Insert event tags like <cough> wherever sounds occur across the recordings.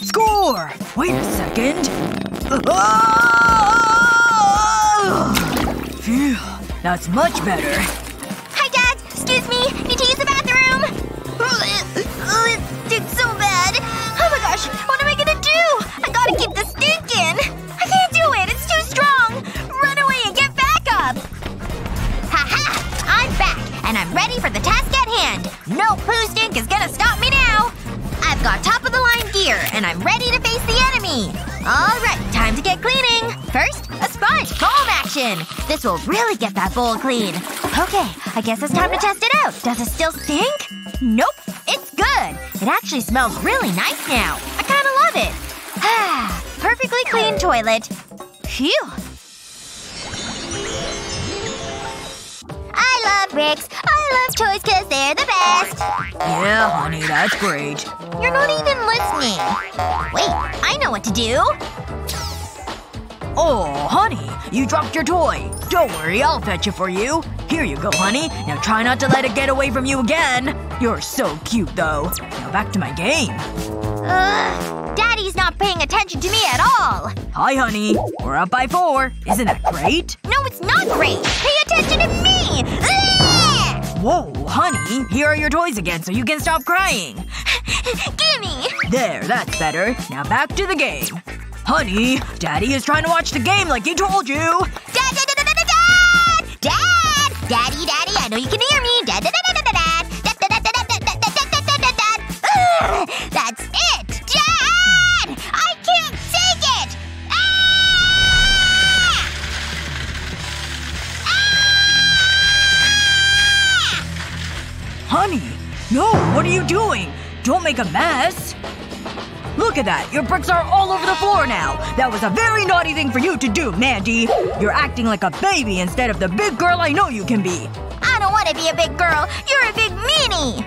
top score! Wait a second. <laughs> Phew. That's much better. Hi, Dad! Excuse me! Need to use the bathroom! It stinks so bad. Oh my gosh, what am I gonna do? I gotta keep the stink in! I can't do it! It's too strong! Run away and get back up! Ha-ha! I'm back, and I'm ready for the task at hand. No poo stink is gonna stop me now! I've got top-of-the-line gear, and I'm ready to face the enemy! Alright, time to get cleaning! First, a sponge! Foam action! This will really get that bowl clean. Okay, I guess it's time to test it out. Does it still stink? Nope. It's good. It actually smells really nice now. I kinda love it. Ah, <sighs> perfectly clean toilet. Phew. I love bricks. I love toys cause they're the best. Yeah, honey, that's great. You're not even listening. Wait, I know what to do. Oh, honey. You dropped your toy. Don't worry, I'll fetch it for you. Here you go, honey. Now try not to let it get away from you again. You're so cute, though. Now back to my game. Ugh. Daddy's not paying attention to me at all. Hi, honey. We're up by four. Isn't that great? No, it's not great. Pay attention to me! Whoa, honey. Here are your toys again so you can stop crying. Gimme! There, that's better. Now back to the game. Honey, Daddy is trying to watch the game like he told you. Dad, dad, dad, dad, dad, dad! Dad! Daddy, daddy, I know you can at that. Your bricks are all over the floor now. That was a very naughty thing for you to do, Mandy. You're acting like a baby instead of the big girl I know you can be. I don't want to be a big girl. You're a big meanie!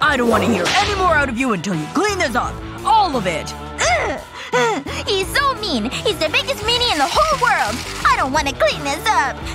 I don't want to hear any more out of you until you clean this up. All of it. Ugh. <laughs> Ugh. He's so mean. He's the biggest meanie in the whole world. I don't want to clean this up. <laughs>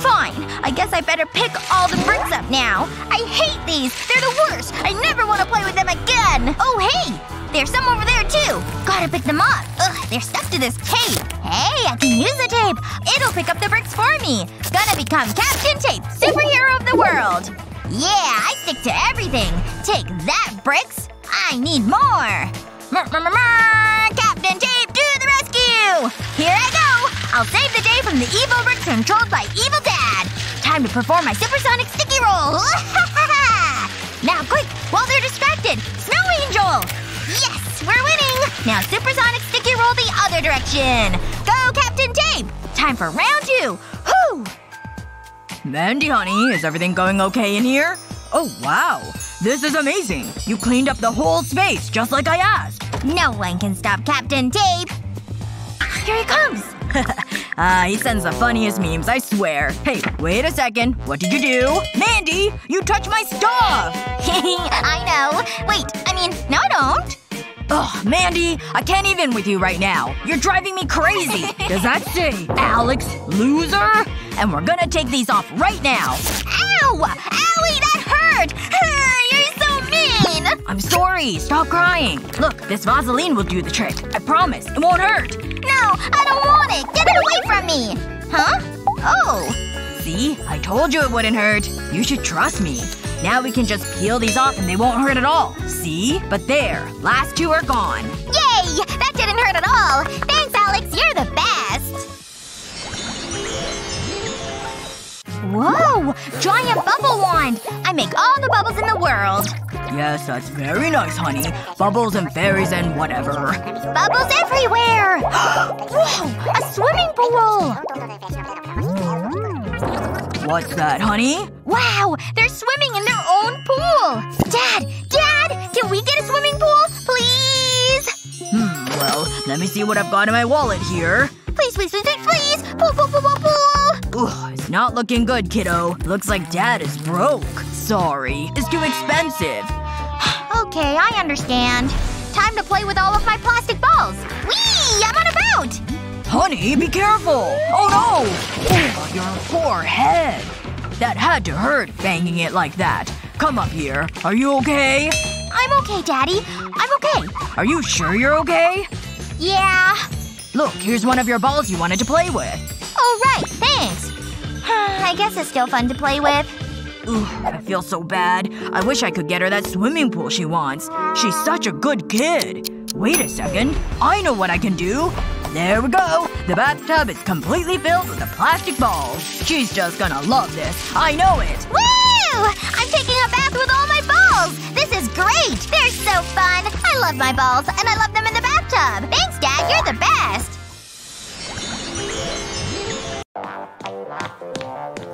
Fine. I guess I better pick all the bricks up now. I hate these. They're the worst. I never want to play with them again. Oh, hey! There's some over there, too. Gotta pick them up. Ugh, they're stuck to this tape. Hey, I can use the tape. It'll pick up the bricks for me. Gonna become Captain Tape, superhero of the world. Yeah, I stick to everything. Take that, bricks. I need more. Captain Tape to the rescue! Here I go! I'll save the day from the evil bricks controlled by Evil Dad! Time to perform my supersonic sticky roll! <laughs> now quick, while they're distracted! Snow Angel! Yes! We're winning! Now supersonic sticky roll the other direction! Go, Captain Tape! Time for round two! Whew! Mandy, honey, is everything going okay in here? Oh, wow. This is amazing. You cleaned up the whole space, just like I asked. No one can stop Captain Tape! Here he comes! <laughs> Ah, he sends the funniest memes, I swear. Hey, wait a second. What did you do? Mandy! You touched my stuff! <laughs> I know. Wait, I mean, no I don't. Ugh, Mandy, I can't even with you right now. You're driving me crazy. <laughs> Does that say Alex loser? And we're gonna take these off right now. Ow! Owie, that hurt! You're so mean! I'm sorry. Stop crying. Look, this Vaseline will do the trick. I promise. It won't hurt. No, I don't want it! Get it away from me! Huh? Oh. See? I told you it wouldn't hurt. You should trust me. Now we can just peel these off and they won't hurt at all. See? But there. Last two are gone. Yay! That didn't hurt at all! Thanks, Alex. You're the best! Whoa! Giant bubble wand! I make all the bubbles in the world. Yes, that's very nice, honey. Bubbles and fairies and whatever. Bubbles everywhere! <gasps> Whoa! A swimming pool! What's that, honey? Wow! They're swimming in their own pool! Dad! Dad! Can we get a swimming pool? Please? Hmm, well, let me see what I've got in my wallet here. Please, please, please, please, please! Pool, pool, pool, pool, pool! Ugh, it's not looking good, kiddo. Looks like dad is broke. Sorry. It's too expensive. Okay, I understand. Time to play with all of my plastic balls. Whee! I'm on a boat! Honey, be careful! Oh no! Oh, your poor head. That had to hurt, banging it like that. Come up here. Are you okay? I'm okay, Daddy. I'm okay. Are you sure you're okay? Yeah. Look, here's one of your balls you wanted to play with. Oh, right. Thanks. <sighs> I guess it's still fun to play with. Ooh, I feel so bad. I wish I could get her that swimming pool she wants. She's such a good kid. Wait a second. I know what I can do. There we go. The bathtub is completely filled with the plastic balls. She's just gonna love this. I know it. Woo! I'm taking a bath with all my balls! This is great! They're so fun! I love my balls, and I love them in the bathtub! Thanks, Dad! You're the best!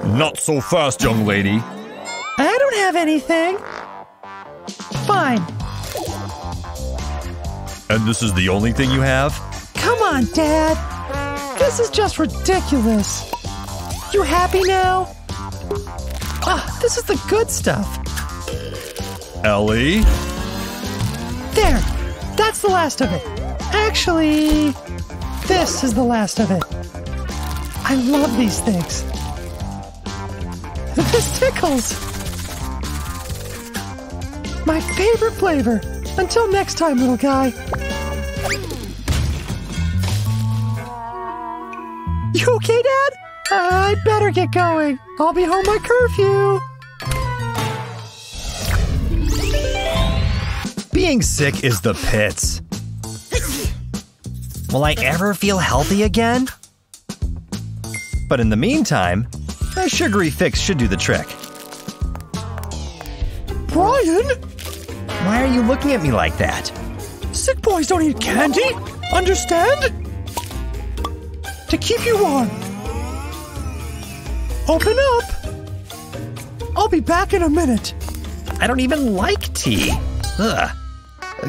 Not so fast, young lady. Have anything. Fine. And this is the only thing you have? Come on, Dad. This is just ridiculous. You happy now? Ah, this is the good stuff. Ellie? There. That's the last of it. Actually, this is the last of it. I love these things. <laughs> This tickles. My favorite flavor. Until next time, little guy. You okay, Dad? I'd better get going. I'll be home by curfew. Being sick is the pits. Will I ever feel healthy again? But in the meantime, a sugary fix should do the trick. Brian? Why are you looking at me like that? Sick boys don't eat candy, understand? To keep you warm. Open up. I'll be back in a minute. I don't even like tea. Ugh.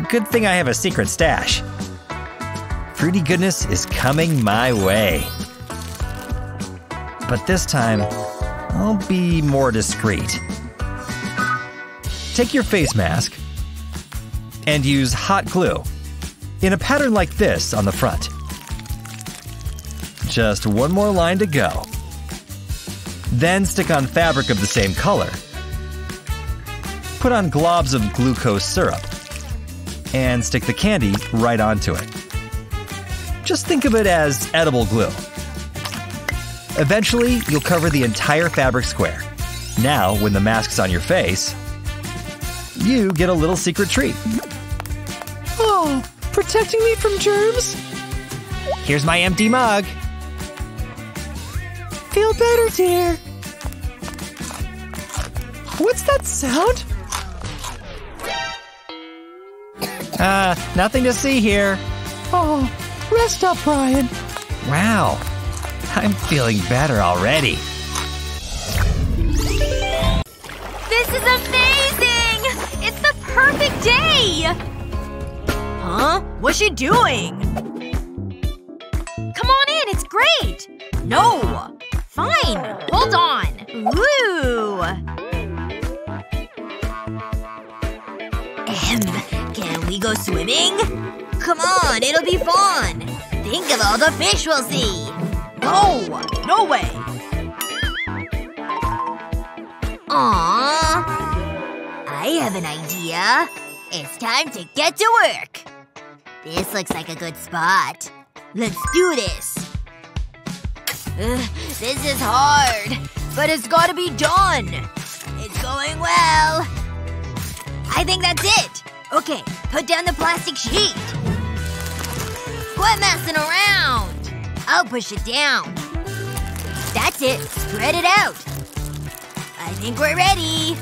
Good thing I have a secret stash. Fruity goodness is coming my way. But this time, I'll be more discreet. Take your face mask and use hot glue in a pattern like this on the front. Just one more line to go. Then stick on fabric of the same color. Put on globs of glucose syrup and stick the candy right onto it. Just think of it as edible glue. Eventually, you'll cover the entire fabric square. Now, when the mask's on your face, you get a little secret treat. Oh, protecting me from germs? Here's my empty mug. Feel better, dear. What's that sound? Uh, nothing to see here. Oh, rest up, Brian. Wow, I'm feeling better already. This is amazing! It's the perfect day! Huh? What's she doing? Come on in, it's great! No! Fine, hold on. Woo! Ahem, can we go swimming? Come on, it'll be fun! Think of all the fish we'll see! No! No way! Aww. I have an idea. It's time to get to work. This looks like a good spot. Let's do this. Ugh, this is hard. But it's gotta be done! It's going well. I think that's it. Okay, put down the plastic sheet. Quit messing around. I'll push it down. That's it. Spread it out. I think we're ready.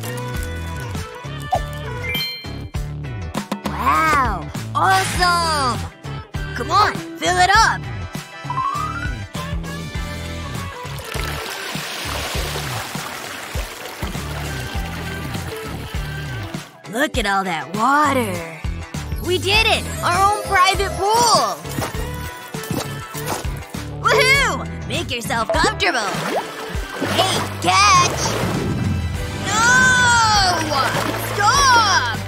Wow. Awesome. Come on, fill it up. Look at all that water. We did it! Our own private pool! Woohoo! Make yourself comfortable. Hey, catch! No! Stop!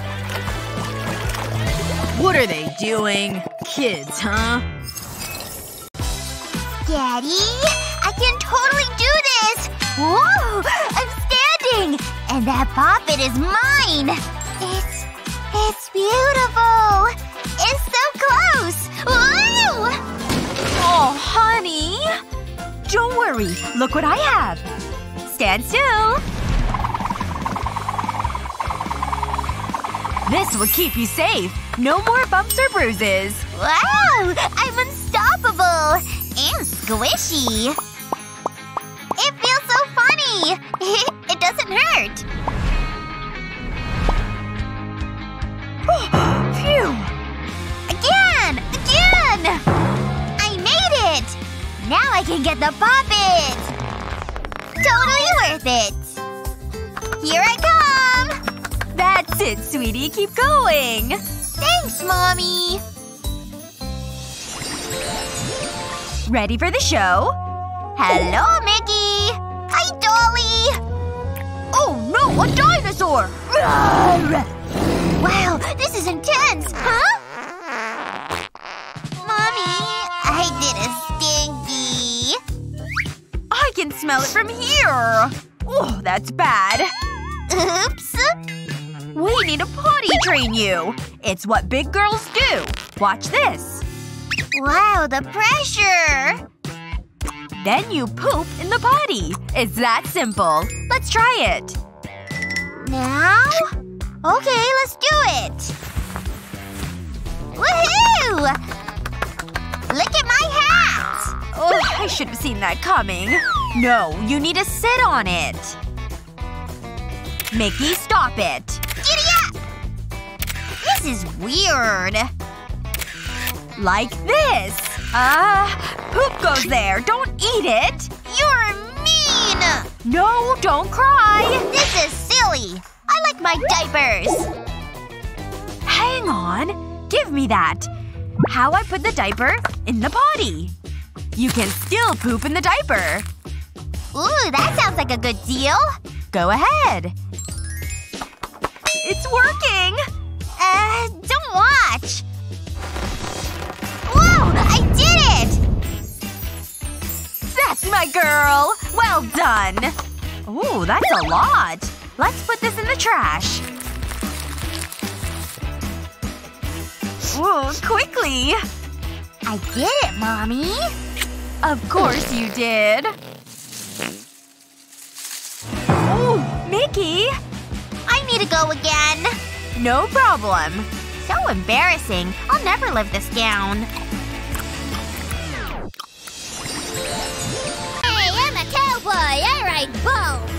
What are they doing? Kids, huh? Daddy? I can totally do this! Whoa! I'm standing! And that poppet is mine! It's… It's beautiful! It's so close! Woo! Oh, honey! Don't worry. Look what I have. Stand still. This will keep you safe. No more bumps or bruises. Wow! I'm unstoppable! And squishy! It feels so funny! <laughs> it doesn't hurt! <gasps> Phew! Again! Again! I made it! Now I can get the poppet! Totally worth it! Here I come! That's it, sweetie. Keep going. Thanks, Mommy! Ready for the show? Hello, Mickey! Hi, Dolly! Oh no, a dinosaur! Wow, this is intense! Huh? Mommy, I did a stinky. I can smell it from here. Oh, that's bad. <laughs> Oops. We need to potty train you. It's what big girls do. Watch this. Wow, the pressure! Then you poop in the potty. It's that simple. Let's try it. Now? Okay, let's do it! Woohoo! Look at my hat! Oh, I should have seen that coming. No, you need to sit on it. Mickey, stop it. This is weird. Like this. Ah, poop goes there. Don't eat it. You're mean! No, don't cry. This is silly. I like my diapers. Hang on. Give me that. How I put the diaper in the potty. You can still poop in the diaper. Ooh, that sounds like a good deal. Go ahead. It's working! Uh, don't watch. Whoa! I did it! That's my girl! Well done! Ooh, that's a lot. Let's put this in the trash. Ooh, quickly! I did it, Mommy. Of course you did. Ooh, Mickey! I need to go again. No problem. So embarrassing. I'll never live this down. Hey, I'm a cowboy. I ride bulls.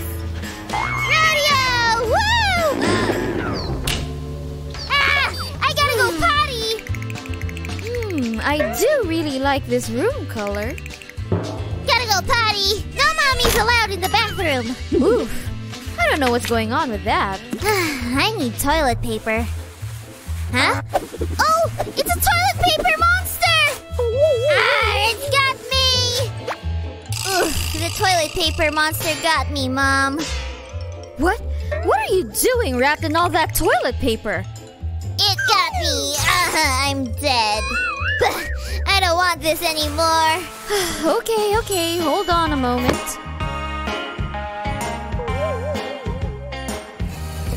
Rodeo! Woo! Ah! I gotta go potty! Hmm, I do really like this room color. Gotta go potty! No mommy's allowed in the bathroom! Oof. I don't know what's going on with that. <sighs> I need toilet paper. Huh? Oh! It's a toilet paper monster! Ah, it's got me! Oof, the toilet paper monster got me, Mom. What? What are you doing wrapped in all that toilet paper? It got me. Uh, I'm dead. <sighs> I don't want this anymore. <sighs> okay, okay, hold on a moment.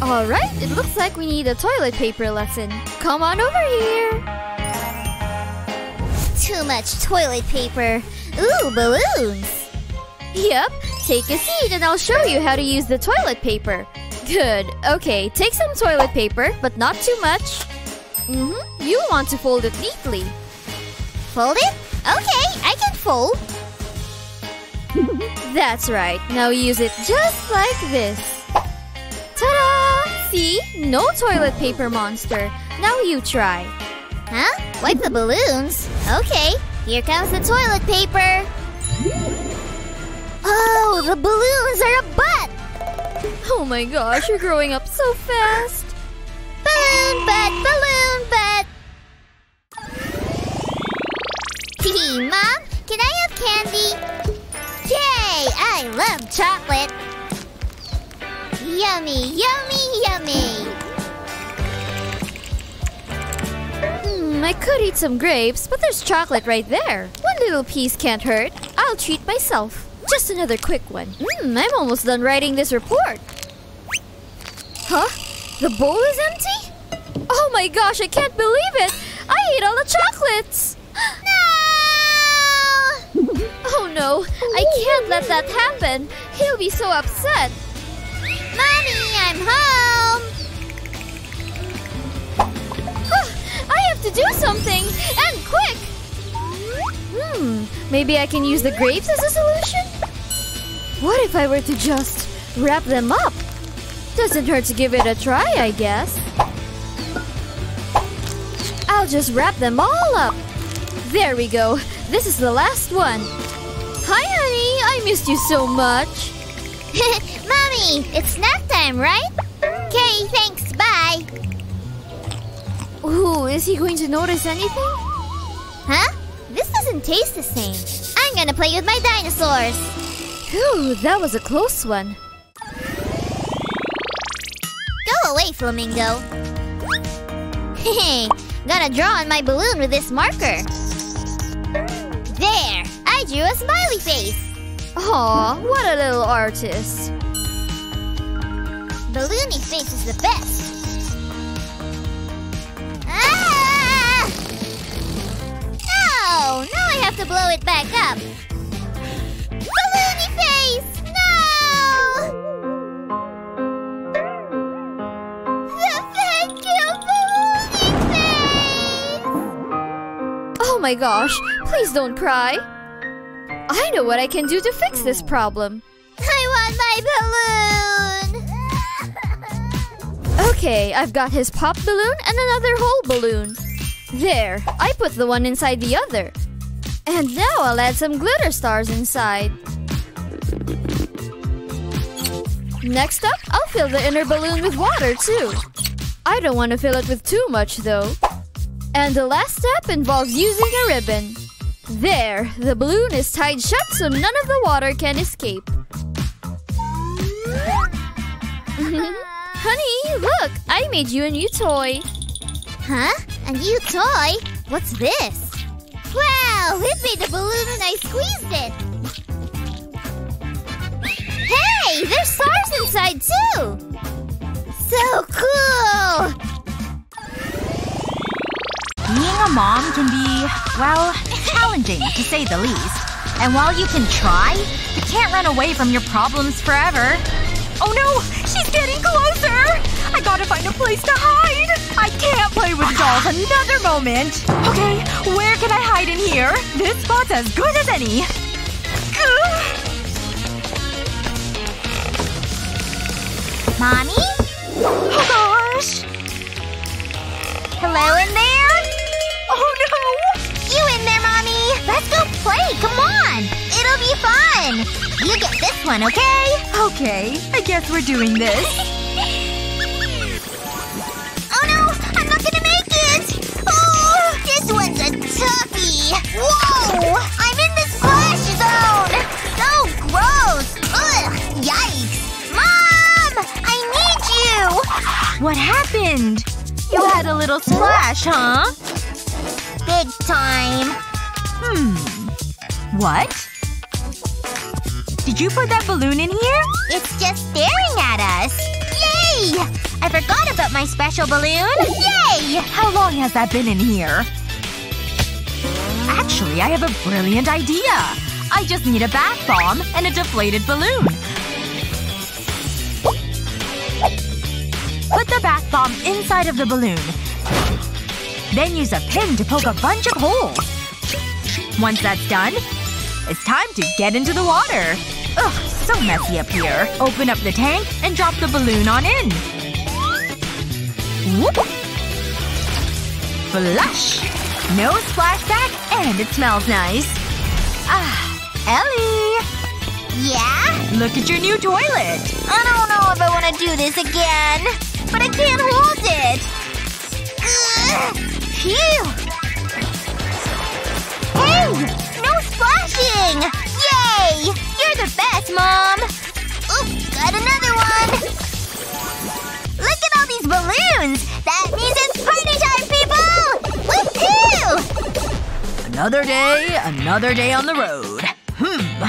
Alright, it looks like we need a toilet paper lesson. Come on over here. Too much toilet paper. Ooh, balloons. Yep, take a seat and I'll show you how to use the toilet paper. Good. Okay, take some toilet paper, but not too much. Mm-hmm. You want to fold it neatly. Fold it? Okay, I can fold. <laughs> That's right. Now use it just like this. Ta-da! See? No toilet paper monster. Now you try. Huh? Wipe the balloons? Okay, here comes the toilet paper. Oh, the balloons are a butt! Oh my gosh, you're growing up so fast. Balloon butt, balloon butt! Mom, can I have candy? Yay! I love chocolate! Yummy, yummy, yummy! Hmm, I could eat some grapes, but there's chocolate right there. One little piece can't hurt. I'll treat myself. Just another quick one. Hmm, I'm almost done writing this report. Huh? The bowl is empty? Oh Oh my gosh, I can't believe it! I ate all the chocolates! <gasps> No! Oh no, I can't let that happen. He'll be so upset. I'm home! I have to do something! And quick! Hmm, maybe I can use the grapes as a solution? What if I were to just wrap them up? Doesn't hurt to give it a try, I guess. I'll just wrap them all up. There we go. This is the last one. Hi, honey. I missed you so much. <laughs> Mommy, it's snack time, right? Okay, thanks, bye. Ooh, is he going to notice anything? Huh? This doesn't taste the same. I'm gonna play with my dinosaurs. Phew, that was a close one. Go away, Flamingo. Hey, gonna draw on my balloon with this marker. There, I drew a smiley face. Aw, what a little artist. Balloony face is the best. Ah! No, now I have to blow it back up. Balloony face! No! The thank you, Balloony face! Oh my gosh, please don't cry. I know what I can do to fix this problem. I want my balloon! Okay, I've got his pop balloon and another whole balloon. There, I put the one inside the other. And now I'll add some glitter stars inside. Next up, I'll fill the inner balloon with water too. I don't want to fill it with too much though. And the last step involves using a ribbon. There, the balloon is tied shut so none of the water can escape. Honey, look! I made you a new toy. Huh? A new toy? What's this? Wow, it made the balloon and I squeezed it. Hey, there's stars inside too. So cool. Being a mom can be, well, challenging to say the least. And while you can try, you can't run away from your problems forever. Oh no! She's getting closer! I gotta find a place to hide! I can't play with dolls another moment! Okay, where can I hide in here? This spot's as good as any. Ugh. Mommy? Oh gosh! Hello in there? Oh no! You in there, Mommy? Let's go play, come on! It'll be fun! You get this one, okay? Okay, I guess we're doing this. <laughs> Oh no! I'm not gonna make it! Oh! This one's a toughie! Whoa! I'm in the splash zone! So gross! Ugh! Yikes! Mom! I need you! What happened? You had a little splash, huh? Big time. Hmm. What? Did you put that balloon in here? It's just staring at us. Yay! I forgot about my special balloon. Yay! How long has that been in here? Actually, I have a brilliant idea. I just need a bath bomb and a deflated balloon. Put the bath bomb inside of the balloon. Then use a pin to poke a bunch of holes. Once that's done, it's time to get into the water. Ugh, so messy up here. Open up the tank and drop the balloon on in. Whoop! Flush! No splashback, and it smells nice. Ah, Ellie! Yeah? Look at your new toilet! I don't know if I want to do this again. But I can't hold it. Ugh. Phew. Hey! No splashing! Yay! You're the best, Mom! Oops, got another one! Look at all these balloons! That means it's party time, people! Woohoo! Another day, another day on the road. Hmm.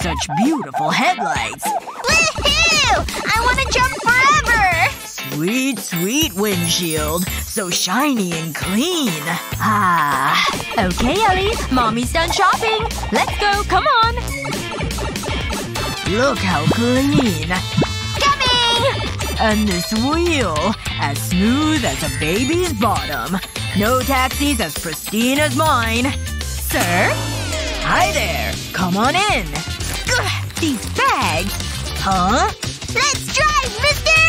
Such beautiful headlights. Woohoo! I want to jump forever! Sweet, sweet windshield. So shiny and clean. Ah. Okay, Ellie. Mommy's done shopping. Let's go. Come on. Look how clean. Gummy! And this wheel. As smooth as a baby's bottom. No taxis as pristine as mine. Sir? Hi there. Come on in. Ugh, these bags. Huh? Let's drive, mister!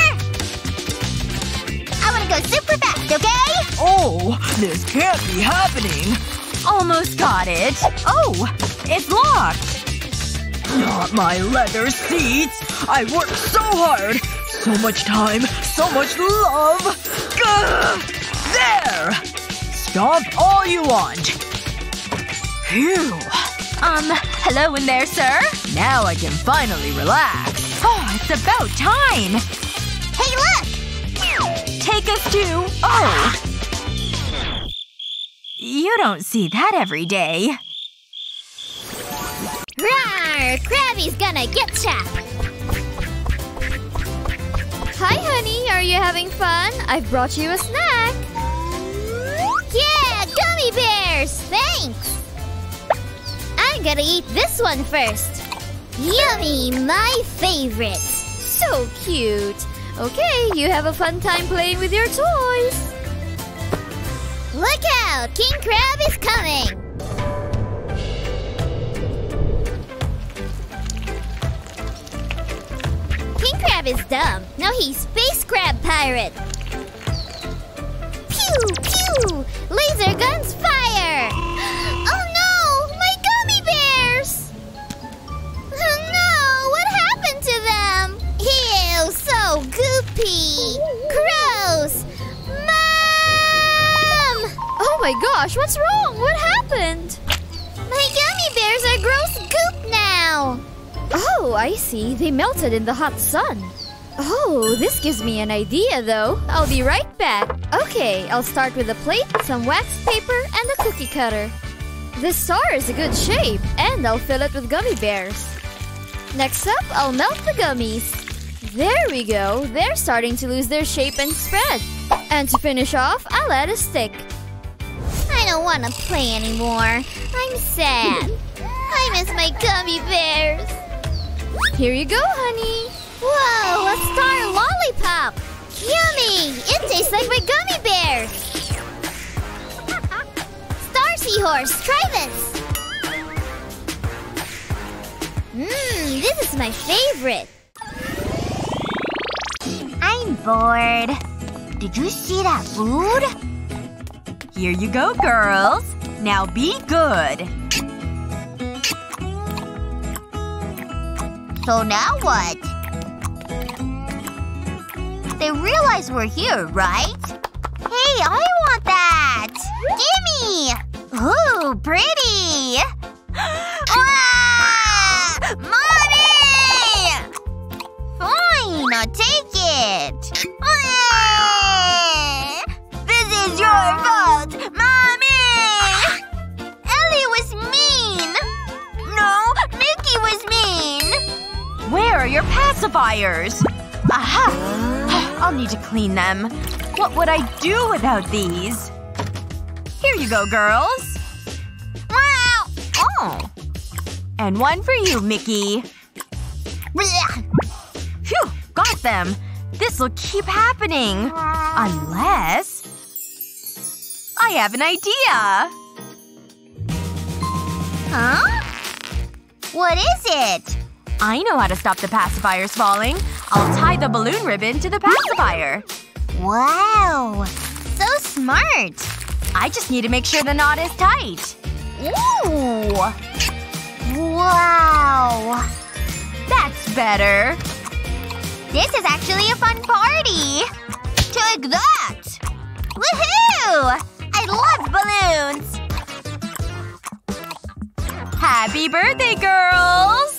I wanna go super fast, okay? Oh, this can't be happening. Almost got it. Oh, it's locked. Not my leather seats. I worked so hard. So much time. So much love. Gah! There! Stomp all you want. Phew. Um, hello in there, sir? Now I can finally relax. Oh, it's about time. Hey, look! Take us to… Oh. You don't see that every day. Rawr! Krabby's gonna get ya! Hi, honey. Are you having fun? I've brought you a snack. Yeah, gummy bears! Thanks! I'm gonna eat this one first. Yummy, my favorite. So cute. Okay, you have a fun time playing with your toys. Look out! King Crab is coming! Crab is dumb. Now he's Space Crab Pirate. Pew! Pew! Laser guns fire! <gasps> Oh no! My gummy bears! <laughs> Oh no! What happened to them? Ew! So goopy! Gross! Mom! Oh my gosh, what's wrong? What happened? My gummy bears are gross goop now! Oh, I see. They melted in the hot sun. Oh, this gives me an idea though. I'll be right back. Okay, I'll start with a plate, some wax paper, and a cookie cutter. This star is a good shape, and I'll fill it with gummy bears. Next up, I'll melt the gummies. There we go. They're starting to lose their shape and spread. And to finish off, I'll add a stick. I don't want to play anymore. I'm sad. <laughs> I miss my gummy bears. Here you go, honey. Whoa, a star lollipop! Yummy! It tastes like my gummy bear! <laughs> Star Seahorse, try this! Mmm, this is my favorite! I'm bored. Did you see that food? Here you go, girls. Now be good. So now what? They realize we're here, right? Hey, I want that! Gimme! Ooh, pretty! <gasps> ah! Mommy! Fine, I'll take it. Pacifiers? Aha! I'll need to clean them. What would I do without these? Here you go, girls. Wow! Oh. And one for you, Mickey. Phew! Got them. This'll keep happening. Unless… I have an idea! Huh? What is it? I know how to stop the pacifiers falling. I'll tie the balloon ribbon to the pacifier. Wow! So smart! I just need to make sure the knot is tight. Ooh! Wow! That's better. This is actually a fun party! Take that! Woohoo! I love balloons! Happy birthday, girls!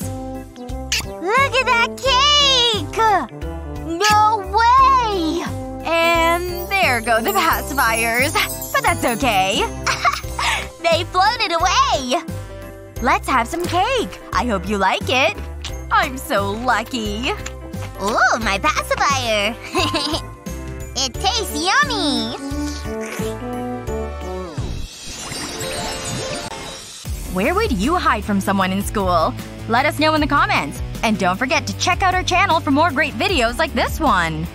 Look at that cake! No way! And there go the pacifiers. But that's okay. <laughs> they floated away! Let's have some cake. I hope you like it. I'm so lucky. Ooh, my pacifier! <laughs> it tastes yummy! Where would you hide from someone in school? Let us know in the comments! And don't forget to check out our channel for more great videos like this one.